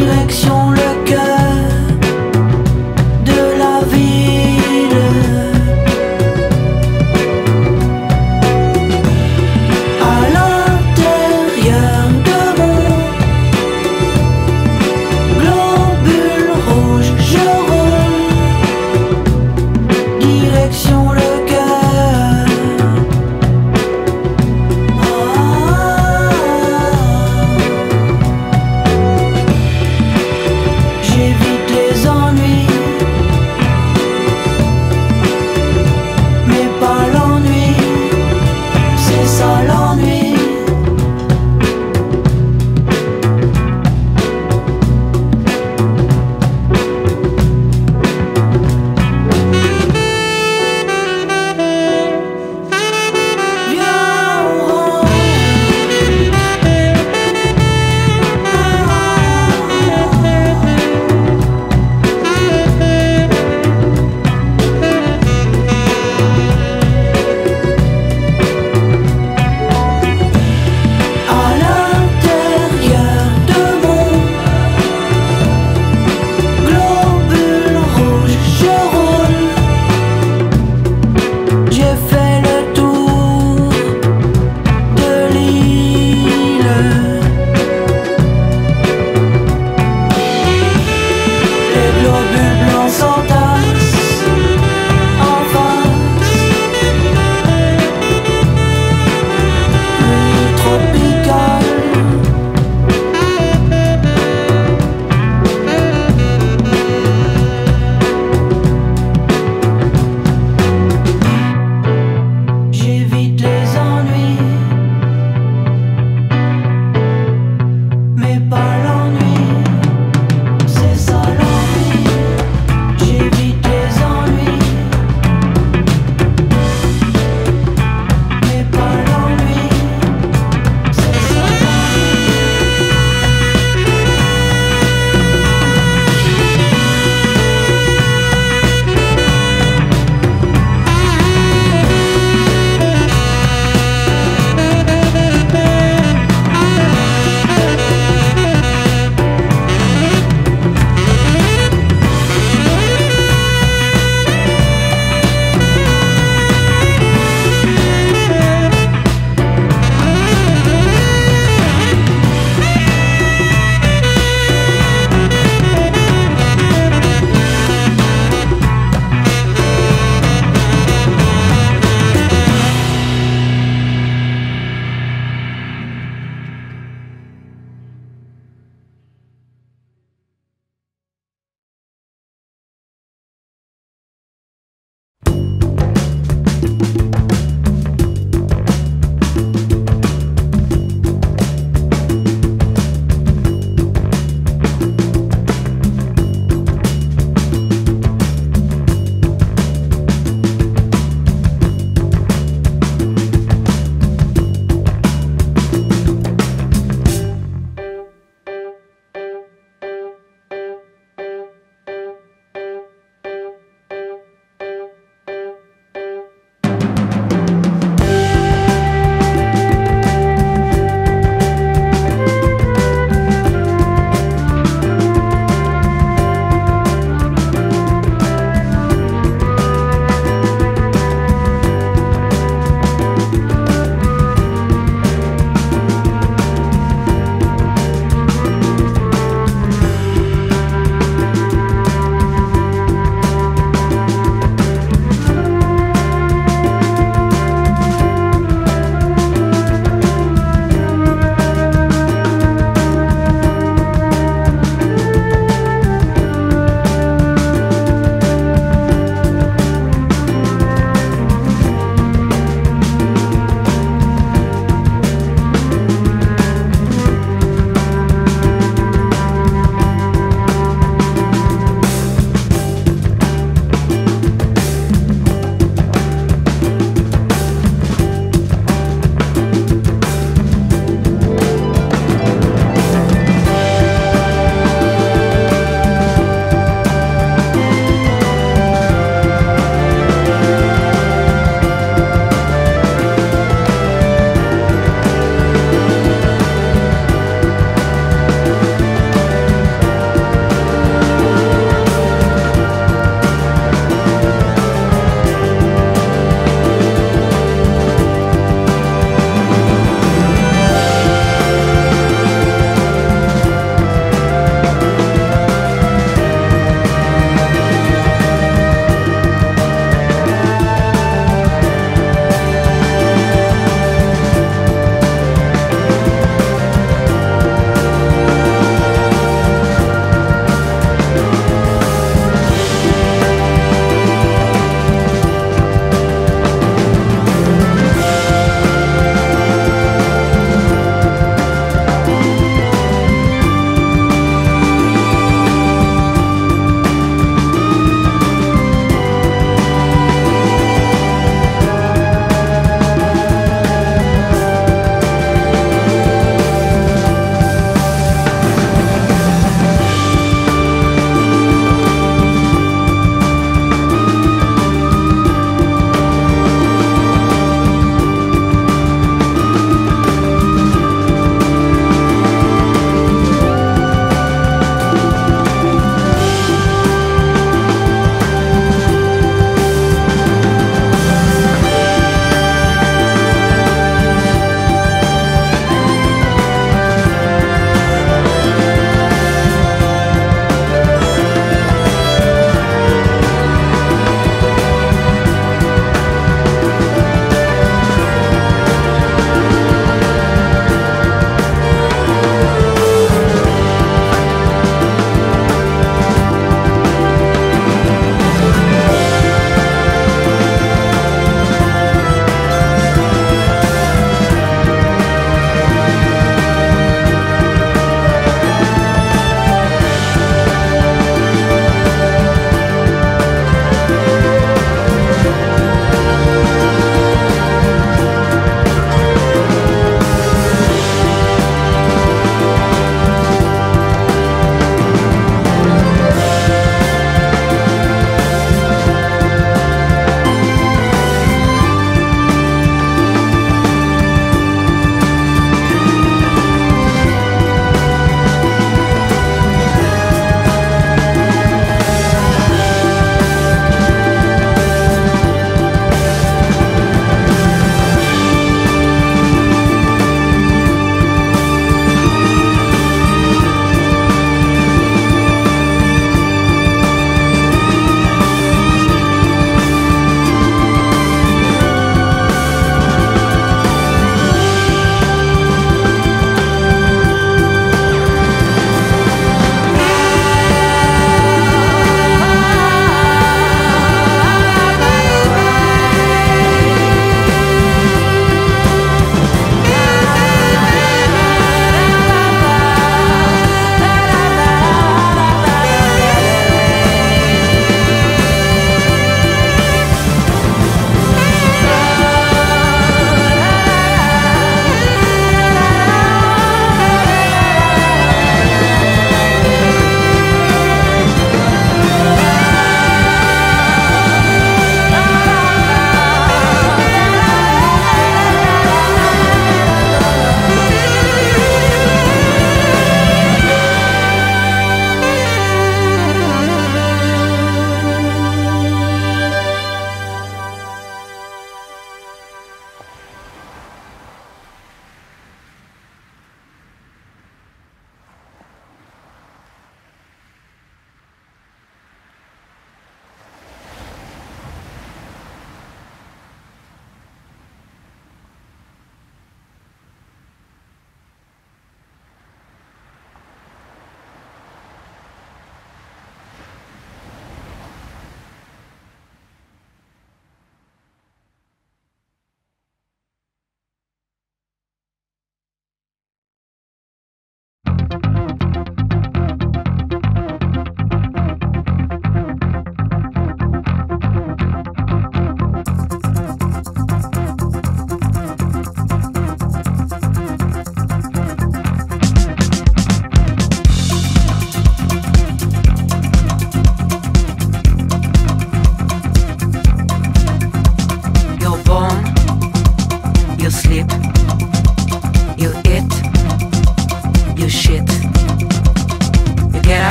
direction.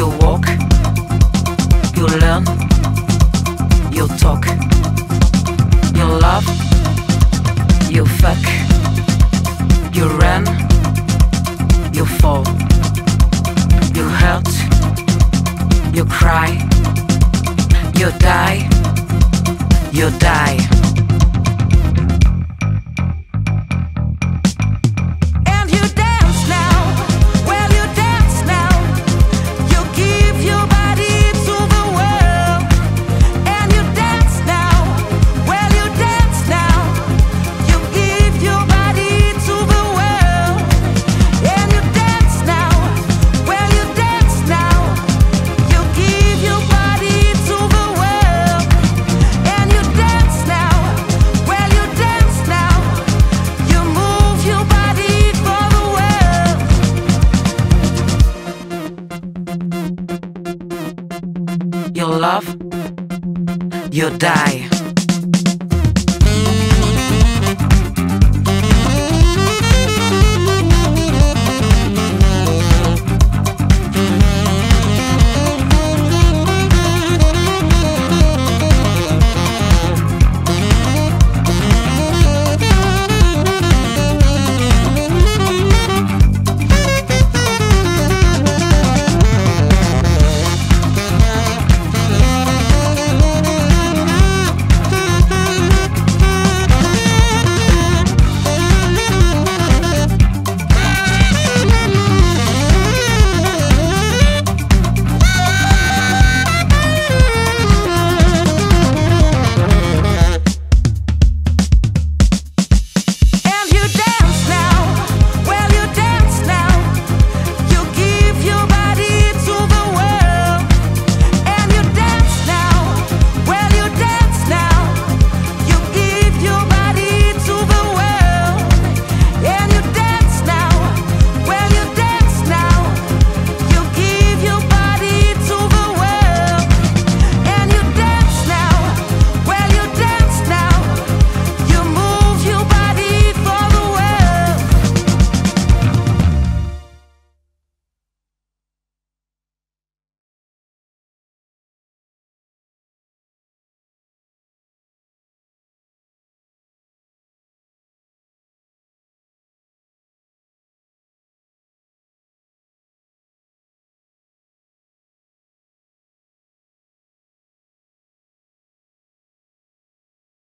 You walk, you learn, you talk, you laugh. you fuck, you run, you fall, you hurt, you cry, you die, you die. die.